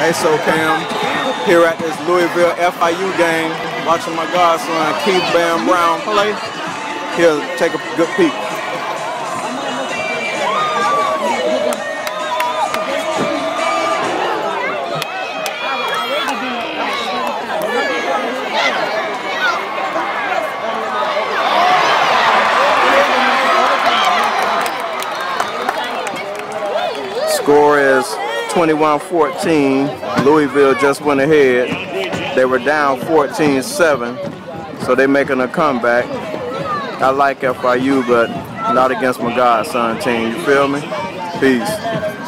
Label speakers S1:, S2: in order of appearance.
S1: Hey, so Cam, here at this Louisville FIU game, watching my godson Keith Bam Brown play. Here, take a good peek. Score is 21-14. Louisville just went ahead. They were down 14-7, so they're making a comeback. I like FIU, but not against my godson team. You feel me? Peace.